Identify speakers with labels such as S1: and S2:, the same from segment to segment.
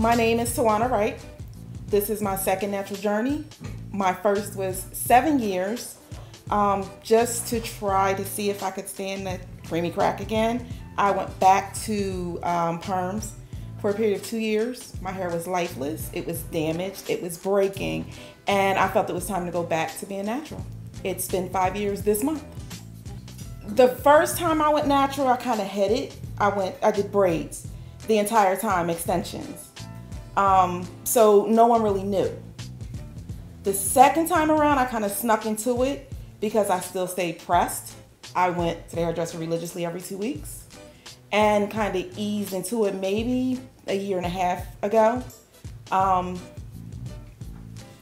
S1: My name is Twanna Wright. This is my second natural journey. My first was seven years, um, just to try to see if I could stand the creamy crack again. I went back to um, perms for a period of two years. My hair was lifeless, it was damaged, it was breaking, and I felt it was time to go back to being natural. It's been five years this month. The first time I went natural, I kind of it. I went, I did braids the entire time, extensions. Um, so no one really knew. The second time around, I kind of snuck into it because I still stayed pressed. I went to the hairdresser religiously every two weeks and kind of eased into it maybe a year and a half ago. Um,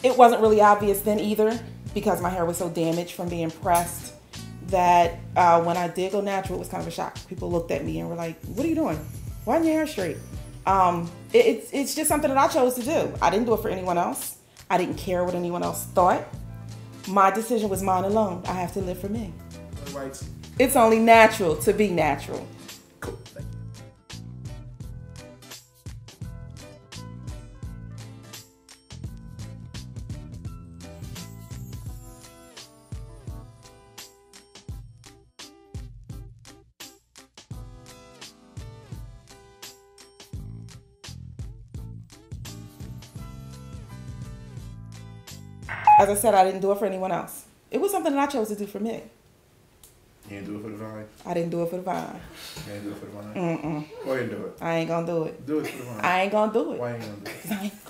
S1: it wasn't really obvious then either because my hair was so damaged from being pressed that uh, when I did go natural, it was kind of a shock. People looked at me and were like, "What are you doing? Why are your hair straight?" Um, it, it's it's just something that I chose to do. I didn't do it for anyone else. I didn't care what anyone else thought. My decision was mine alone. I have to live for me. It's only natural to be natural. As I said, I didn't do it for anyone else. It was something that I chose to do for me.
S2: You didn't do it for the vine.
S1: I didn't do it for the vine.
S2: You didn't do it for the vine.
S1: Mm-mm.
S2: Why you didn't do it?
S1: I ain't gonna do it.
S2: Do it for the vine.
S1: I ain't gonna do it.
S2: Why ain't gonna do it?